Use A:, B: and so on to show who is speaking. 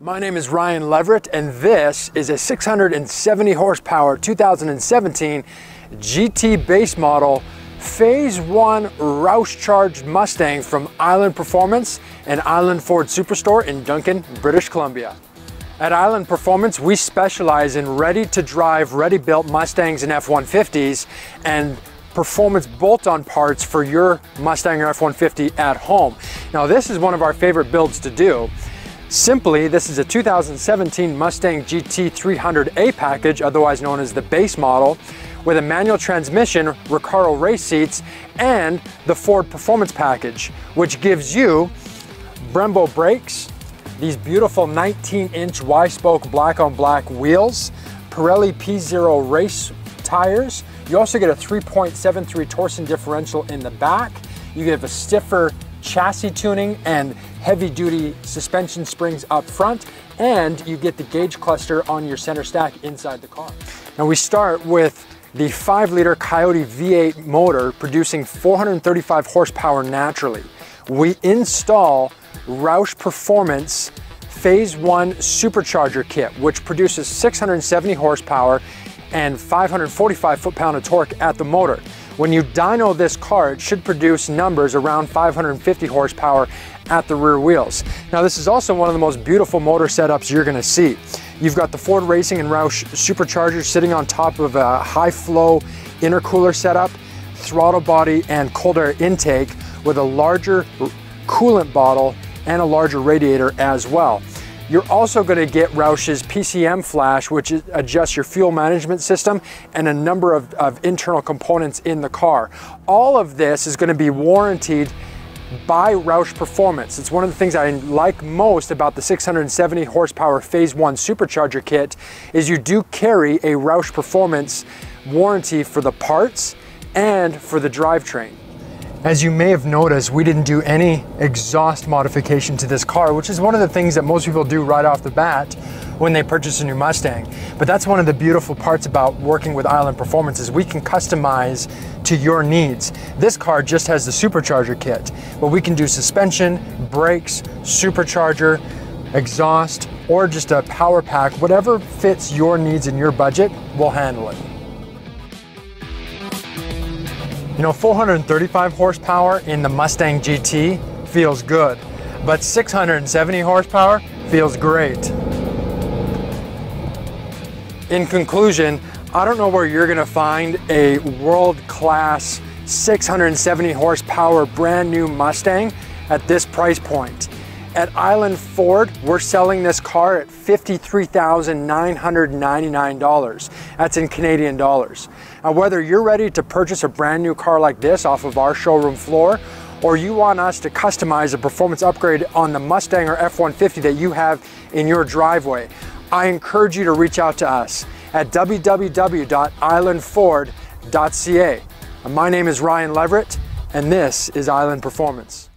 A: My name is Ryan Leverett and this is a 670 horsepower 2017 GT base model Phase 1 Roush charged Mustang from Island Performance and Island Ford Superstore in Duncan, British Columbia. At Island Performance, we specialize in ready-to-drive, ready-built Mustangs and F-150s and performance bolt-on parts for your Mustang or F-150 at home. Now this is one of our favorite builds to do. Simply, this is a 2017 Mustang GT 300A package, otherwise known as the base model, with a manual transmission, Recaro race seats, and the Ford Performance Package, which gives you Brembo brakes, these beautiful 19-inch Y-spoke black-on-black wheels, Pirelli P0 race tires. You also get a 3.73 Torsen differential in the back. You get a stiffer chassis tuning and heavy duty suspension springs up front and you get the gauge cluster on your center stack inside the car. Now we start with the 5 liter Coyote V8 motor producing 435 horsepower naturally. We install Roush Performance Phase 1 Supercharger Kit, which produces 670 horsepower and 545 foot-pound of torque at the motor. When you dyno this car, it should produce numbers around 550 horsepower at the rear wheels. Now this is also one of the most beautiful motor setups you're gonna see. You've got the Ford Racing and Roush supercharger sitting on top of a high flow intercooler setup, throttle body and cold air intake with a larger coolant bottle and a larger radiator as well. You're also going to get Roush's PCM flash, which adjusts your fuel management system and a number of, of internal components in the car. All of this is going to be warranted by Roush Performance. It's one of the things I like most about the 670 horsepower phase one supercharger kit is you do carry a Roush Performance warranty for the parts and for the drivetrain. As you may have noticed, we didn't do any exhaust modification to this car, which is one of the things that most people do right off the bat when they purchase a new Mustang. But that's one of the beautiful parts about working with Island Performance is we can customize to your needs. This car just has the supercharger kit, but we can do suspension, brakes, supercharger, exhaust, or just a power pack, whatever fits your needs and your budget, we'll handle it. You know, 435 horsepower in the Mustang GT feels good, but 670 horsepower feels great. In conclusion, I don't know where you're gonna find a world-class 670 horsepower brand new Mustang at this price point. At Island Ford, we're selling this car at $53,999. That's in Canadian dollars. Now, whether you're ready to purchase a brand new car like this off of our showroom floor, or you want us to customize a performance upgrade on the Mustang or F-150 that you have in your driveway, I encourage you to reach out to us at www.islandford.ca. My name is Ryan Leverett, and this is Island Performance.